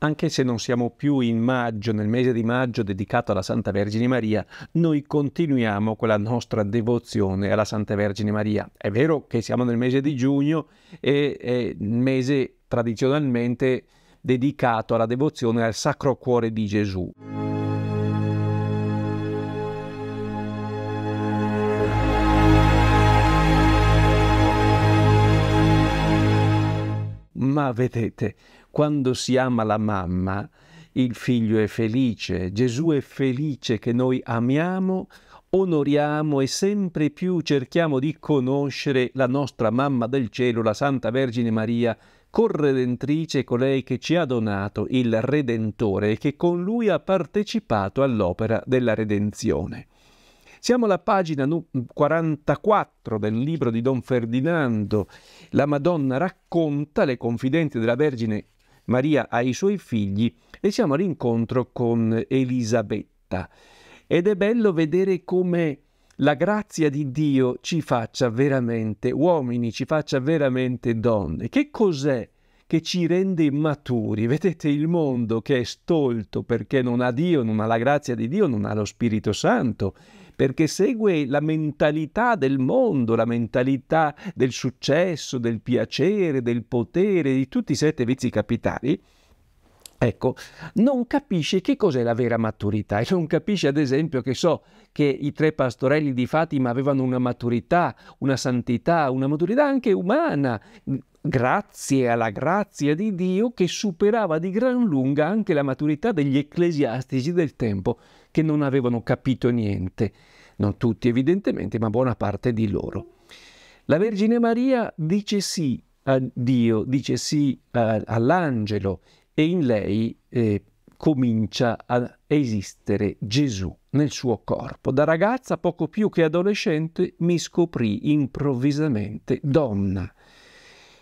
Anche se non siamo più in maggio, nel mese di maggio dedicato alla Santa Vergine Maria, noi continuiamo con la nostra devozione alla Santa Vergine Maria. È vero che siamo nel mese di giugno e è il mese tradizionalmente dedicato alla devozione al Sacro Cuore di Gesù. Ma vedete, quando si ama la mamma, il figlio è felice, Gesù è felice che noi amiamo, onoriamo e sempre più cerchiamo di conoscere la nostra mamma del cielo, la Santa Vergine Maria, corredentrice, colei che ci ha donato il Redentore e che con lui ha partecipato all'opera della redenzione. Siamo alla pagina 44 del libro di Don Ferdinando. La Madonna racconta le confidenze della Vergine Maria ai suoi figli e siamo all'incontro con Elisabetta. Ed è bello vedere come la grazia di Dio ci faccia veramente uomini, ci faccia veramente donne. Che cos'è che ci rende maturi? Vedete il mondo che è stolto perché non ha Dio, non ha la grazia di Dio, non ha lo Spirito Santo perché segue la mentalità del mondo, la mentalità del successo, del piacere, del potere, di tutti i sette vizi capitali, ecco, non capisce che cos'è la vera maturità. E non capisce ad esempio che so che i tre pastorelli di Fatima avevano una maturità, una santità, una maturità anche umana, grazie alla grazia di Dio che superava di gran lunga anche la maturità degli ecclesiastici del tempo che non avevano capito niente, non tutti evidentemente, ma buona parte di loro. La Vergine Maria dice sì a Dio, dice sì a, all'angelo e in lei eh, comincia a esistere Gesù nel suo corpo. Da ragazza, poco più che adolescente, mi scoprì improvvisamente donna.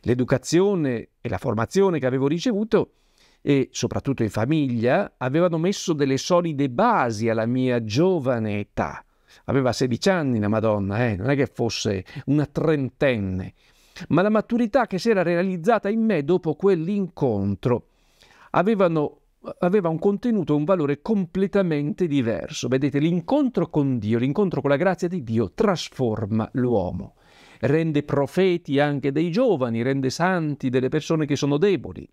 L'educazione e la formazione che avevo ricevuto e soprattutto in famiglia avevano messo delle solide basi alla mia giovane età. Aveva 16 anni la Madonna, eh? non è che fosse una trentenne, ma la maturità che si era realizzata in me dopo quell'incontro avevano, aveva un contenuto, un valore completamente diverso. Vedete, l'incontro con Dio, l'incontro con la grazia di Dio trasforma l'uomo, rende profeti anche dei giovani, rende santi delle persone che sono deboli.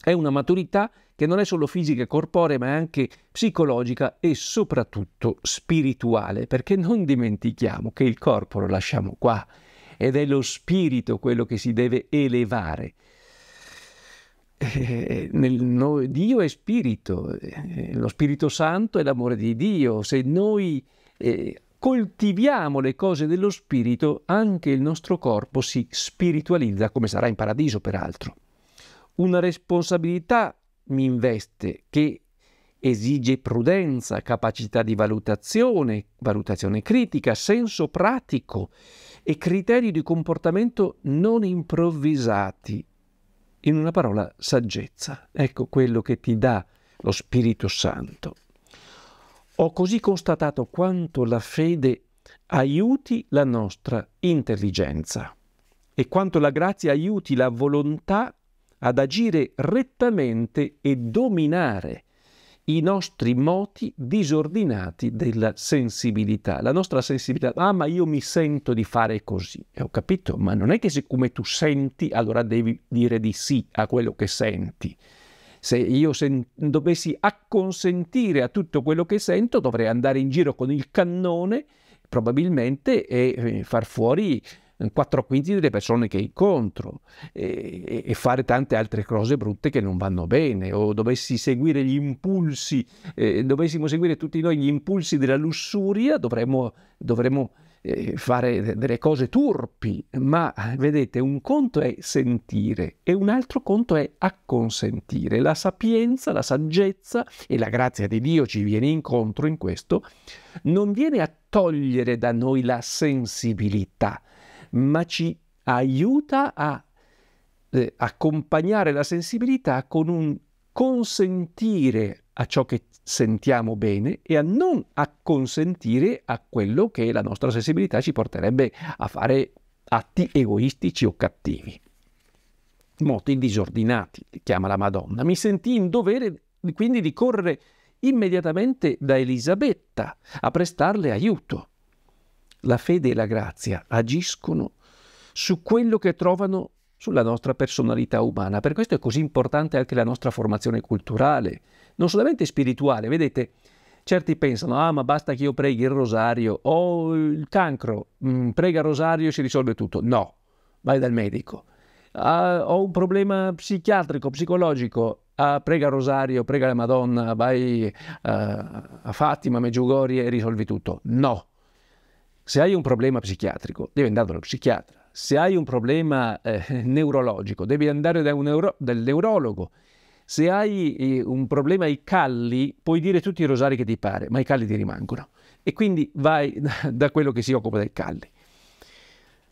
È una maturità che non è solo fisica e corporea, ma è anche psicologica e soprattutto spirituale, perché non dimentichiamo che il corpo lo lasciamo qua ed è lo spirito quello che si deve elevare. Eh, nel, no, Dio è spirito, eh, lo Spirito Santo è l'amore di Dio. Se noi eh, coltiviamo le cose dello spirito, anche il nostro corpo si spiritualizza, come sarà in paradiso peraltro una responsabilità mi investe che esige prudenza, capacità di valutazione, valutazione critica, senso pratico e criteri di comportamento non improvvisati. In una parola, saggezza. Ecco quello che ti dà lo Spirito Santo. Ho così constatato quanto la fede aiuti la nostra intelligenza e quanto la grazia aiuti la volontà ad agire rettamente e dominare i nostri moti disordinati della sensibilità. La nostra sensibilità, ah ma io mi sento di fare così, e ho capito, ma non è che siccome tu senti allora devi dire di sì a quello che senti. Se io sen- dovessi acconsentire a tutto quello che sento dovrei andare in giro con il cannone probabilmente e eh, far fuori quattro quinti delle persone che incontro e, e, fare tante altre cose brutte che non vanno bene o dovessi seguire gli impulsi, eh, dovessimo seguire tutti noi gli impulsi della lussuria dovremmo, dovremmo eh, fare delle cose turpi, ma vedete un conto è sentire e un altro conto è acconsentire. La sapienza, la saggezza e la grazia di Dio ci viene incontro in questo, non viene a togliere da noi la sensibilità, ma ci aiuta a eh, accompagnare la sensibilità con un consentire a ciò che sentiamo bene e a non acconsentire a quello che la nostra sensibilità ci porterebbe a fare atti egoistici o cattivi. moti disordinati, chiama la Madonna. Mi sentii in dovere quindi di correre immediatamente da Elisabetta a prestarle aiuto. La fede e la grazia agiscono su quello che trovano sulla nostra personalità umana. Per questo è così importante anche la nostra formazione culturale, non solamente spirituale. Vedete, certi pensano, ah ma basta che io preghi il rosario, o il cancro, mm, prega il rosario e si risolve tutto. No, vai dal medico. Ah, ho un problema psichiatrico, psicologico, ah, prega il rosario, prega la Madonna, vai uh, a Fatima, Meggiugori e risolvi tutto. No. Se hai un problema psichiatrico, devi andare dallo psichiatra se hai un problema eh, neurologico, devi andare da un neuro- dal neurologo. Se hai eh, un problema ai calli, puoi dire tutti i rosari che ti pare, ma i calli ti rimangono. E quindi vai da quello che si occupa dei calli.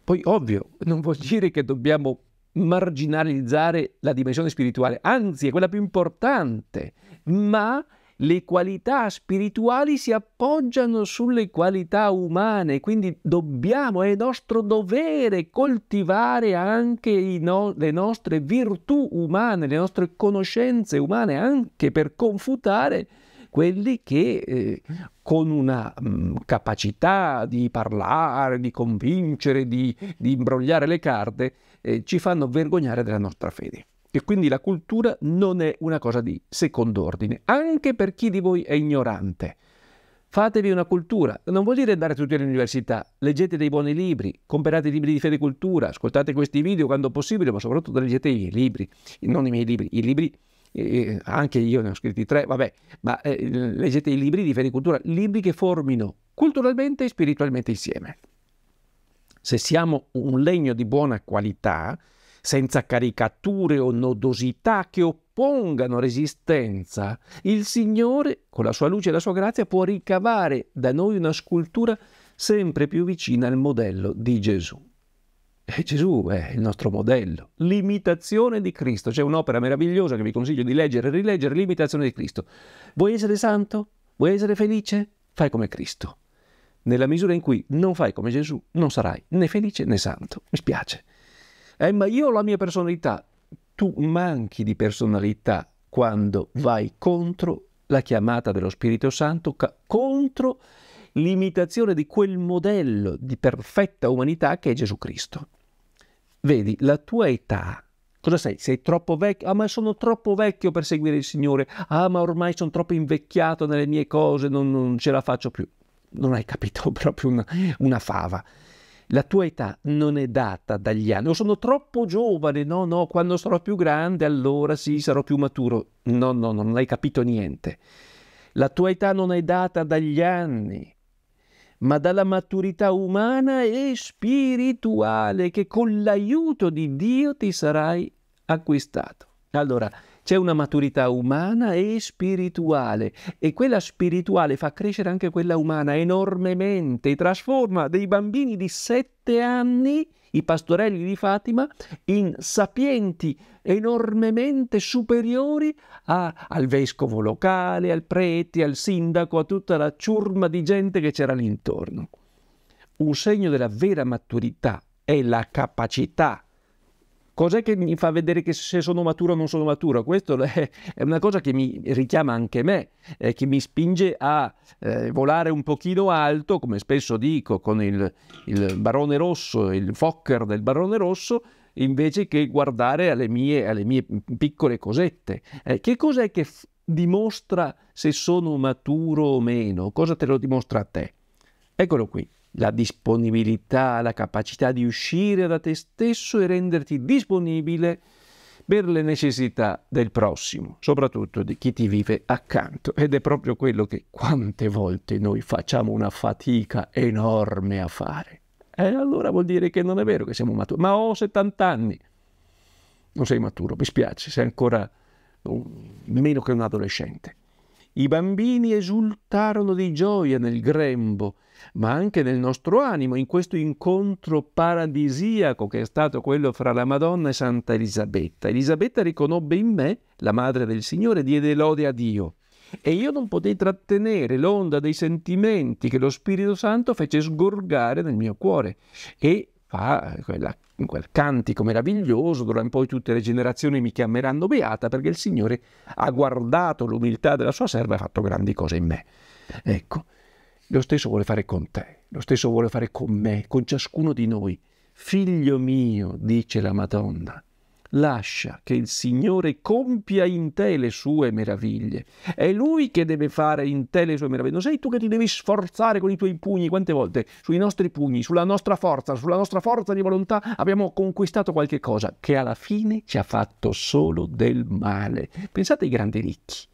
Poi, ovvio, non vuol dire che dobbiamo marginalizzare la dimensione spirituale, anzi è quella più importante, ma le qualità spirituali si appoggiano sulle qualità umane, quindi dobbiamo, è nostro dovere coltivare anche no, le nostre virtù umane, le nostre conoscenze umane, anche per confutare quelli che eh, con una mh, mm, capacità di parlare, di convincere, di, di imbrogliare le carte, eh, ci fanno vergognare della nostra fede. E quindi la cultura non è una cosa di secondo ordine, anche per chi di voi è ignorante. Fatevi una cultura, non vuol dire andare tutti all'università, leggete dei buoni libri, comprate libri di fede e cultura, ascoltate questi video quando possibile, ma soprattutto leggete i miei libri, non i miei libri, i libri, eh, anche io ne ho scritti tre, vabbè, ma eh, leggete i libri di fede e cultura, libri che formino culturalmente e spiritualmente insieme. Se siamo un legno di buona qualità, senza caricature o nodosità che oppongano resistenza, il Signore, con la sua luce e la sua grazia, può ricavare da noi una scultura sempre più vicina al modello di Gesù. E Gesù è il nostro modello, l'imitazione di Cristo. C'è un'opera meravigliosa che vi consiglio di leggere e rileggere, l'imitazione di Cristo. Vuoi essere santo? Vuoi essere felice? Fai come Cristo. Nella misura in cui non fai come Gesù, non sarai né felice né santo. Mi spiace. Eh, ma io ho la mia personalità. Tu manchi di personalità quando vai contro la chiamata dello Spirito Santo, ca- contro l'imitazione di quel modello di perfetta umanità che è Gesù Cristo. Vedi, la tua età Cosa sei? Sei troppo vecchio? Ah, ma sono troppo vecchio per seguire il Signore. Ah, ma ormai sono troppo invecchiato nelle mie cose, non, non ce la faccio più. Non hai capito proprio una, una fava la tua età non è data dagli anni. O sono troppo giovane, no, no, quando sarò più grande allora sì, sarò più maturo. No, no, no, non hai capito niente. La tua età non è data dagli anni, ma dalla maturità umana e spirituale che con l'aiuto di Dio ti sarai acquistato. Allora, c'è una maturità umana e spirituale e quella spirituale fa crescere anche quella umana enormemente trasforma dei bambini di sette anni, i pastorelli di Fatima, in sapienti enormemente superiori a, al vescovo locale, al prete, al sindaco, a tutta la ciurma di gente che c'era lì intorno. Un segno della vera maturità è la capacità Cos'è che mi fa vedere che se sono maturo o non sono maturo? Questo è una cosa che mi richiama anche me, eh, che mi spinge a eh, volare un pochino alto, come spesso dico, con il, il barone rosso, il Fokker del barone rosso, invece che guardare alle mie, alle mie piccole cosette. Eh, che cos'è che f- dimostra se sono maturo o meno? Cosa te lo dimostra a te? Eccolo qui la disponibilità, la capacità di uscire da te stesso e renderti disponibile per le necessità del prossimo, soprattutto di chi ti vive accanto. Ed è proprio quello che quante volte noi facciamo una fatica enorme a fare. E allora vuol dire che non è vero che siamo maturi. Ma ho 70 anni. Non sei maturo, mi spiace, sei ancora meno che un adolescente. I bambini esultarono di gioia nel grembo, ma anche nel nostro animo, in questo incontro paradisiaco che è stato quello fra la Madonna e Santa Elisabetta. Elisabetta riconobbe in me la Madre del Signore, diede lode a Dio. E io non potei trattenere l'onda dei sentimenti che lo Spirito Santo fece sgorgare nel mio cuore. E fa quella, quel cantico meraviglioso, d'ora in poi tutte le generazioni mi chiameranno beata perché il Signore ha guardato l'umiltà della sua serva e ha fatto grandi cose in me. Ecco, lo stesso vuole fare con te, lo stesso vuole fare con me, con ciascuno di noi. Figlio mio, dice la Madonna, lascia che il Signore compia in te le sue meraviglie. È Lui che deve fare in te le sue meraviglie. Non sei tu che ti devi sforzare con i tuoi pugni. Quante volte sui nostri pugni, sulla nostra forza, sulla nostra forza di volontà abbiamo conquistato qualche cosa che alla fine ci ha fatto solo del male. Pensate ai grandi ricchi.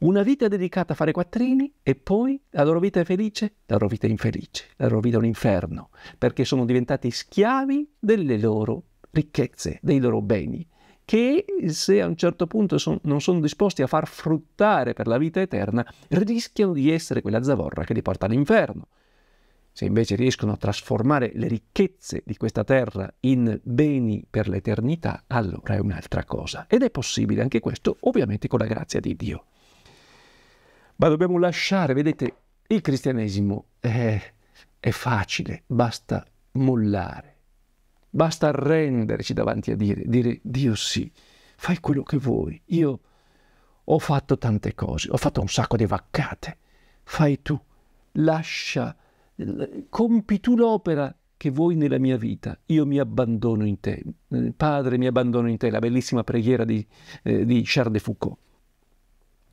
Una vita dedicata a fare quattrini e poi la loro vita è felice, la loro vita è infelice, la loro vita è un inferno, perché sono diventati schiavi delle loro ricchezze, dei loro beni, che se a un certo punto son, non sono disposti a far fruttare per la vita eterna, rischiano di essere quella zavorra che li porta all'inferno. Se invece riescono a trasformare le ricchezze di questa terra in beni per l'eternità, allora è un'altra cosa. Ed è possibile anche questo, ovviamente con la grazia di Dio. Ma dobbiamo lasciare, vedete, il cristianesimo è, è facile, basta mollare Basta arrenderci davanti a dire, dire Dio sì, fai quello che vuoi. Io ho fatto tante cose, ho fatto un sacco di vaccate. Fai tu, lascia, compi tu l'opera che vuoi nella mia vita. Io mi abbandono in te. Padre, mi abbandono in te. La bellissima preghiera di, eh, di Charles de Foucault.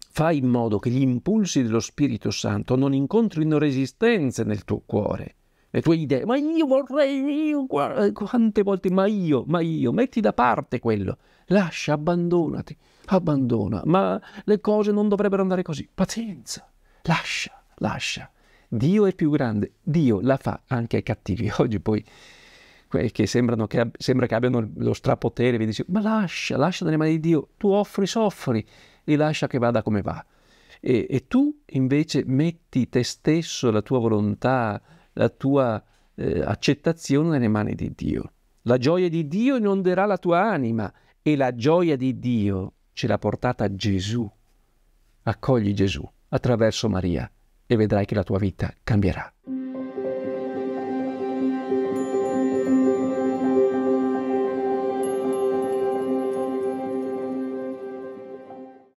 Fai in modo che gli impulsi dello Spirito Santo non incontrino resistenze nel tuo cuore le tue idee, ma io vorrei, io, quante volte, ma io, ma io, metti da parte quello, lascia, abbandonati, abbandona, ma le cose non dovrebbero andare così, pazienza, lascia, lascia. Dio è più grande, Dio la fa anche ai cattivi. Oggi poi quelli che sembrano che, sembra che abbiano lo strapotere, vi dice, ma lascia, lascia nelle mani di Dio, tu offri, soffri, e lascia che vada come va. E, e tu invece metti te stesso, la tua volontà, la tua eh, accettazione nelle mani di Dio. La gioia di Dio inonderà la tua anima e la gioia di Dio ce l'ha portata Gesù. Accogli Gesù attraverso Maria e vedrai che la tua vita cambierà.